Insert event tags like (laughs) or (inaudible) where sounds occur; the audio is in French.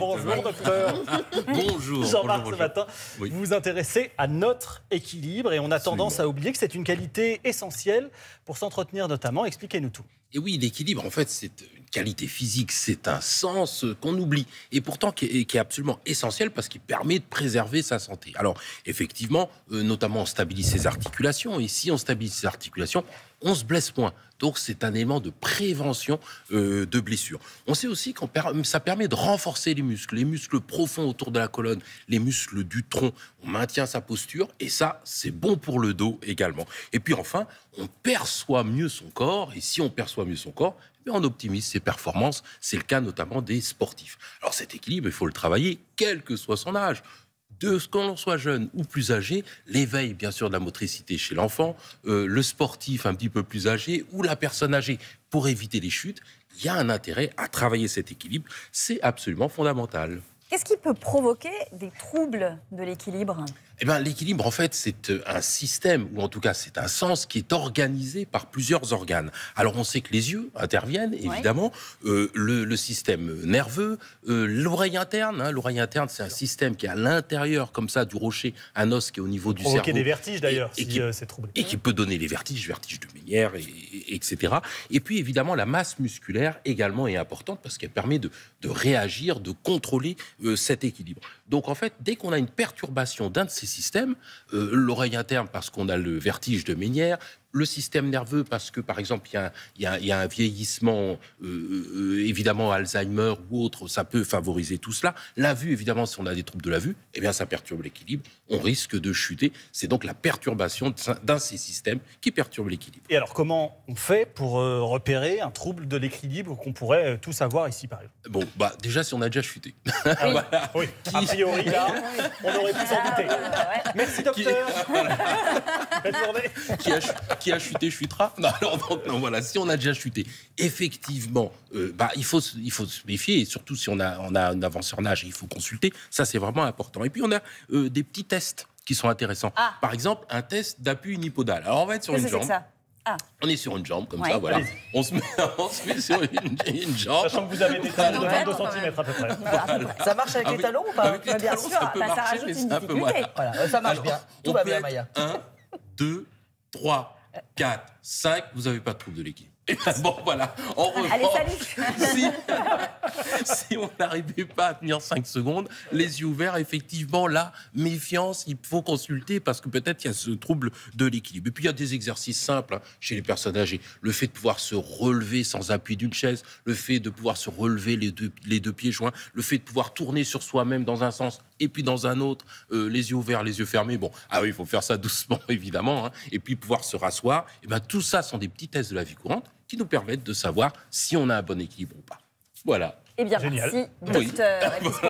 Bonjour docteur. (laughs) Bonjour. Jean-Marc, ce matin, Oui. vous vous intéressez à notre équilibre et on a tendance à oublier que c'est une qualité essentielle pour s'entretenir notamment. Expliquez-nous tout. Et oui, l'équilibre, en fait, c'est une qualité physique, c'est un sens qu'on oublie, et pourtant qui est, absolument essentiel parce qu'il permet de préserver sa santé. Alors, effectivement, euh, notamment, on stabilise ses articulations, et si on stabilise ses articulations, on se blesse moins. Donc, c'est un élément de prévention euh, de blessures. On sait aussi que ça permet de renforcer les muscles, les muscles profonds autour de la colonne, les muscles du tronc. On maintient sa posture, et ça, c'est bon pour le dos également. Et puis, enfin, on perçoit mieux son corps, et si on perçoit mieux son corps, mais on optimise ses performances. C'est le cas notamment des sportifs. Alors cet équilibre, il faut le travailler, quel que soit son âge. De ce qu'on soit jeune ou plus âgé, l'éveil bien sûr de la motricité chez l'enfant, euh, le sportif un petit peu plus âgé ou la personne âgée pour éviter les chutes, il y a un intérêt à travailler cet équilibre. C'est absolument fondamental. Qu'est-ce qui peut provoquer des troubles de l'équilibre? Eh ben, l'équilibre, en fait, c'est euh, un système, ou en tout cas, c'est un sens qui est organisé par plusieurs organes. Alors, on sait que les yeux interviennent, évidemment, euh, le, le système nerveux, euh, l'oreille interne. hein. l'oreille interne, c'est un système qui est à l'intérieur, comme ça, du rocher, un os qui est au niveau du Provoquer cerveau. des vertiges d'ailleurs, Et- et si qui- euh, c'est troublé. et qui peut donner les vertiges, vertiges de Ménière, et, et- etc. Et puis évidemment, la masse musculaire également est importante parce qu'elle permet de, de réagir, de contrôler euh, cet équilibre. Donc en fait, dès qu'on a une perturbation d'un de ces systèmes, euh, l'oreille interne parce qu'on a le vertige de Ménière, le système nerveux parce que par exemple il y a, un- il y a- il y a un vieillissement, euh, euh, évidemment Alzheimer ou autre, ça peut favoriser tout cela. La vue, évidemment, si on a des troubles de la vue, eh bien ça perturbe l'équilibre, on risque de chuter. C'est donc la perturbation d'un de ces systèmes qui perturbe l'équilibre. Et alors comment on fait pour euh, repérer un trouble de l'équilibre qu'on pourrait euh, tous avoir ici par exemple? Bon, bah déjà si on a déjà chuté. Ah (laughs) voilà. Oui, a priori là, on aurait pu s'en douter. Merci docteur. (laughs) Belle journée. qui, a, chu- qui a chuté chutera. (laughs) Non, alors, donc, non, voilà, si on a déjà chuté, effectivement, euh, bah, il, faut, se- il faut se méfier, et surtout si on a, on a un avancé en âge, il faut consulter. Ça, c'est vraiment important. Et puis, on a euh, des petits tests qui sont intéressants. Ah. Par exemple, un test d'appui unipodal. Alors, on va être sur une jambe. ça Ah, On est sur une jambe, comme Ouais. ça, voilà. On se, met, (laughs) on se met sur une, une jambe. Sachant que vous avez des talons de Ouais, 22 quand cm à peu près. voilà, à peu près. Ça marche avec Ah les talons ou pas Avec les bien talons, sûr, ça peut bah, ça rajoute mais une peu. Voilà, ça marche Alors, bien. Tout on va peut bien, être Maya. 1, 2, 3, 4, 5. Vous n'avez pas de trouble de l'équilibre. (laughs) Bon, voilà. En revanche, (laughs) si, si on n'arrivait pas à tenir 5 secondes, les yeux ouverts, effectivement, là, méfiance, il faut consulter parce que peut-être il y a ce trouble de l'équilibre. Et puis il y a des exercices simples hein, chez les personnes âgées. Le fait de pouvoir se relever sans appui d'une chaise, le fait de pouvoir se relever les deux, les deux pieds joints, le fait de pouvoir tourner sur soi-même dans un sens et puis dans un autre, euh, les yeux ouverts, les yeux fermés. Bon, ah oui, il faut faire ça doucement, (laughs) évidemment. hein. et puis pouvoir se rasseoir. Et ben tout ça sont des petits tests de la vie courante qui nous permettent de savoir si on a un bon équilibre ou pas. Voilà. Eh bien, Génial. merci, Oui. docteur. (laughs)